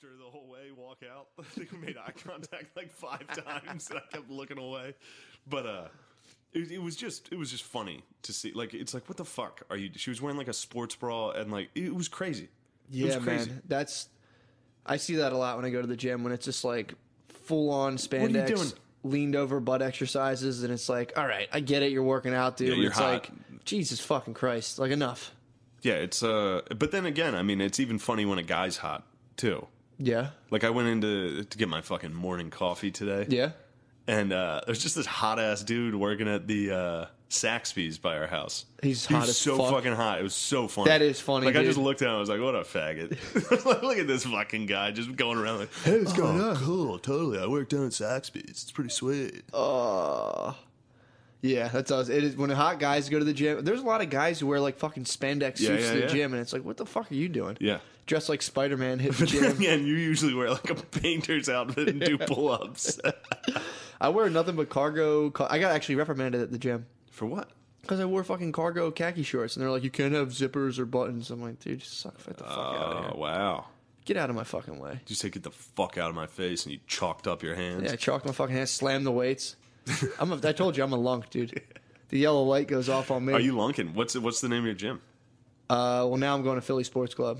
the whole way walk out. I think we made eye contact like five times, and I kept looking away. But uh, it, it was just it was just funny to see. Like it's like what the fuck are you? She was wearing like a sports bra, and like it was crazy. It was Yeah, crazy. man. That's I see that a lot when I go to the gym when it's just like full on spandex, doing? leaned over butt exercises, and it's like, all right, I get it, you're working out, dude. Yeah, you're it's hot. like, Jesus fucking Christ, like enough. Yeah, it's uh. But then again, I mean, it's even funny when a guy's hot too. Yeah, Like I went into to get my fucking morning coffee today. yeah. And uh, there's just this hot ass dude working at the uh, Saxby's by our house. He's He hot was as so fuck. fucking hot. It was so funny. That is funny, Like I dude. just looked at him. I was like, "What a faggot!" like, look at this fucking guy just going around like, "Hey, what's going on?" Cool, totally. I work down at Saxby's. It's pretty sweet." Uh, yeah, that's us. It is when hot guys go to the gym. There's a lot of guys who wear like fucking spandex Yeah, suits yeah, to the yeah. gym, and it's like, what the fuck are you doing? yeah. Dressed like Spider Man, hit the gym. yeah, and you usually wear like a painter's outfit and do pull-ups. I wear nothing but cargo. Ca- I got actually reprimanded at the gym. For what? Because I wore fucking cargo khaki shorts, and they're like, "You can't have zippers or buttons." I'm like, "Dude, just suck get the fuck out of Oh here! wow! Get out of my fucking way!" Did you say get the fuck out of my face and you chalked up your hands? Yeah, I chalked my fucking hands, slammed the weights. I'm. A, I told you, I'm a lunk, dude. The yellow light goes off on me. Are you lunking? What's what's the name of your gym? Uh, well, now I'm going to Philly Sports Club.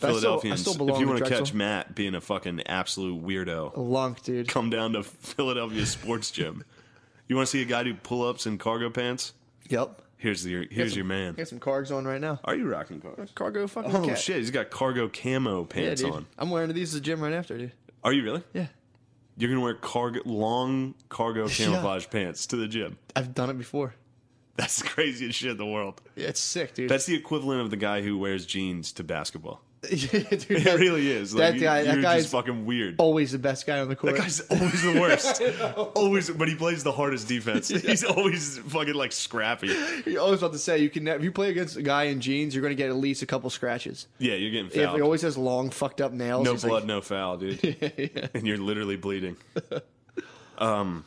But I still- I Philadelphians. still belong if you to want to Drexel. catch Matt being a fucking absolute weirdo, A lunk, dude. come down to Philadelphia Sports Gym. You want to see a guy do pull-ups in cargo pants? Yep. Here's your here's your man. got some cargs on right now. Are you rocking cargo? Cargo fucking. Oh cat. shit, he's got cargo camo Yeah, pants dude. on. I'm wearing these to the gym right after, dude. Are you really? Yeah. You're gonna wear cargo long cargo camouflage pants to the gym. I've done it before. That's the craziest shit in the world. Yeah, it's sick, dude. That's the equivalent of the guy who wears jeans to basketball. Dude, It that- really is. Like, that guy- that you're guy's- just fucking weird. always the best guy on the court. That guy's always the worst. always, but he plays the hardest defense. He's always fucking like scrappy. You're always about to say you can. If you play against a guy in jeans, you're going to get at least a couple scratches. Yeah, you're getting If he always has long, fucked up nails. no blood, like, no foul, dude. And you're literally bleeding. um,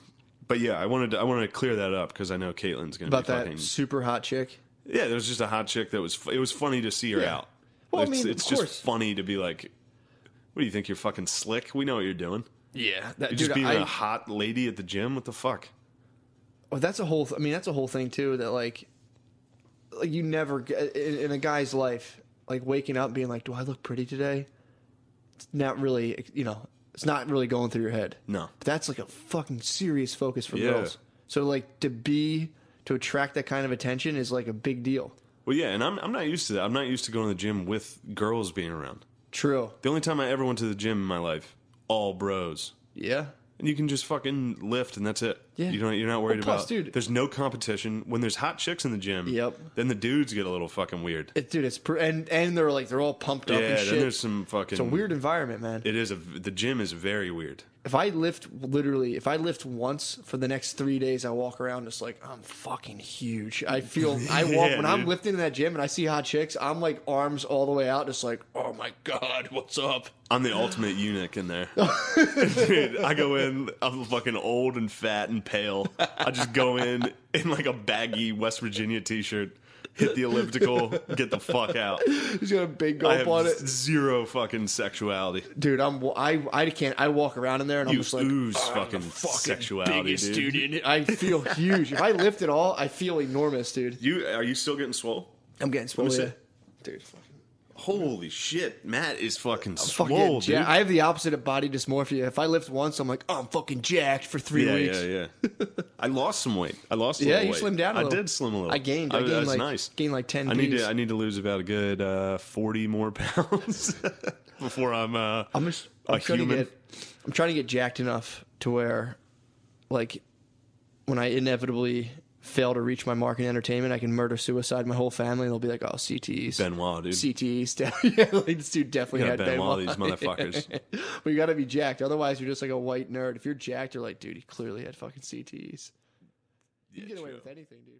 but yeah, I wanted to, I wanted to clear that up because I know Caitlin's gonna about be that fucking. super hot chick. Yeah, there was just a hot chick that was. It was funny to see her Yeah. out. Well, I it's mean, it's just course. funny to be like, what do you think? You're fucking slick. We know what you're doing. Yeah, that, You're dude, just being I, a hot lady at the gym. What the fuck? oh, that's a whole. I mean, that's a whole thing too. That like, like you never get in, in a guy's life, like waking up being like, "Do I look pretty today?" It's not really, you know, it's not really going through your head. No. But that's like a fucking serious focus for Yeah. girls. So like to be to attract that kind of attention is like a big deal. Well, yeah, and I'm I'm not used to that. I'm not used to going to the gym with girls being around. True. The only time I ever went to the gym in my life, all bros. Yeah. And you can just fucking lift, and that's it. Yeah. You don't. You're not worried Well, plus, about. dude- There's no competition when there's hot chicks in the gym. Yep. Then the dudes get a little fucking weird. It, dude, it's pr- and and they're like they're all pumped up yeah. and Then shit. there's some fucking. It's a weird environment, man. It is a. The gym is very weird. If I lift literally, if I lift once for the next three days, I walk around just like I'm fucking huge. I feel I walk Yeah, when I'm lifting in that gym and I see hot chicks. I'm like arms all the way out, just like oh my god, what's up? I'm the ultimate eunuch in there. Dude, I go in, I'm fucking old and fat and pale. I just go in in like a baggy West Virginia t shirt, hit the elliptical, get the fuck out. He's got a big I gulp on it, zero fucking sexuality. dude. I'm I I can't. I walk around in there and I'm You just like ooze "Oh, I'm fucking the fucking sexuality, biggest dude." dude in it. I feel huge. if I lift it all, I feel enormous, dude. You are you still getting swole? I'm getting swole, me yeah. see. dude. Fucking Holy shit, Matt is fucking fucking swole, ja- dude. I have the opposite of body dysmorphia. If I lift once, I'm like, oh, I'm fucking jacked for three yeah, weeks. yeah, yeah. I lost some weight. I lost a Yeah, little you weight. slimmed down a I little. I did slim a little. I gained. I gained that's like nice. gained like ten. I need to I need to lose about a good uh, forty more pounds before I'm uh, I'm just. I'm a trying human. to get. I'm trying to get jacked enough to where, like, when I inevitably fail to reach my mark in entertainment, I can murder suicide my whole family. and They'll be like, "Oh, CTEs." Benoit, dude. CTEs. yeah, like, this dude definitely You had Benoit Benoit. these motherfuckers. but you got to be jacked. Otherwise, you're just like a white nerd. If you're jacked, you're like, dude, he clearly had fucking CTEs. You can get away true. with anything, dude.